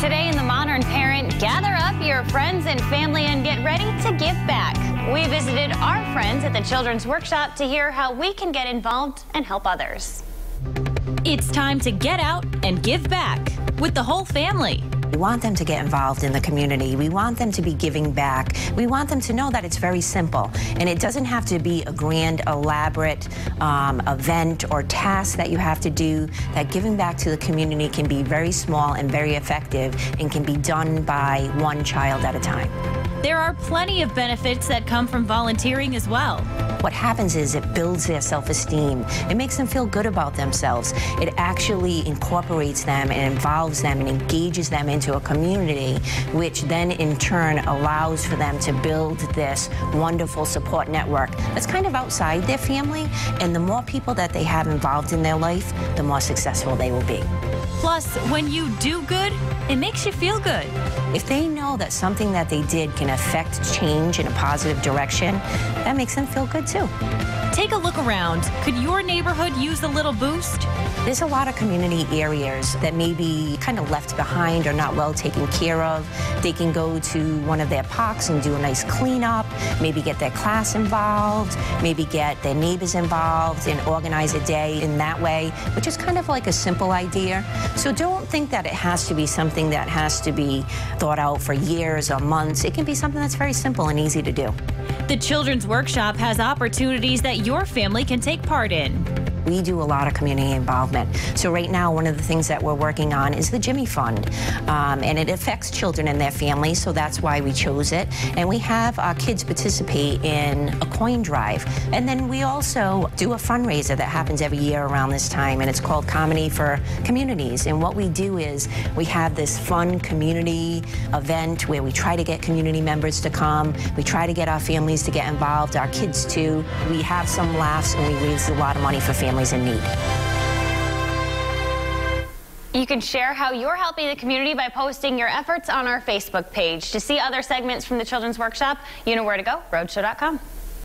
Today in The Modern Parent, gather up your friends and family and get ready to give back. We visited our friends at the Children's Workshop to hear how we can get involved and help others. It's time to get out and give back with the whole family. We want them to get involved in the community. We want them to be giving back. We want them to know that it's very simple. And it doesn't have to be a grand, elaborate um, event or task that you have to do. That giving back to the community can be very small and very effective and can be done by one child at a time. There are plenty of benefits that come from volunteering as well. What happens is it builds their self-esteem. It makes them feel good about themselves. It actually incorporates them and involves them and engages them into a community, which then in turn allows for them to build this wonderful support network that's kind of outside their family. And the more people that they have involved in their life, the more successful they will be. Plus, when you do good, it makes you feel good. If they know that something that they did can affect change in a positive direction, that makes them feel good too. Take a look around. Could your neighborhood use a little boost? There's a lot of community areas that may be kind of left behind or not well taken care of. They can go to one of their parks and do a nice cleanup, maybe get their class involved, maybe get their neighbors involved and organize a day in that way, which is kind of like a simple idea. So don't think that it has to be something that has to be thought out for years or months. It can be something that's very simple and easy to do. The Children's Workshop has opportunities that your family can take part in. We do a lot of community involvement. So right now, one of the things that we're working on is the Jimmy Fund, um, and it affects children and their families, so that's why we chose it. And we have our kids participate in a coin drive. And then we also do a fundraiser that happens every year around this time, and it's called Comedy for Communities. And what we do is we have this fun community event where we try to get community members to come. We try to get our families to get involved, our kids too. We have some laughs, and we raise a lot of money for families families in need. You can share how you're helping the community by posting your efforts on our Facebook page. To see other segments from the Children's Workshop, you know where to go, rhodeshow.com.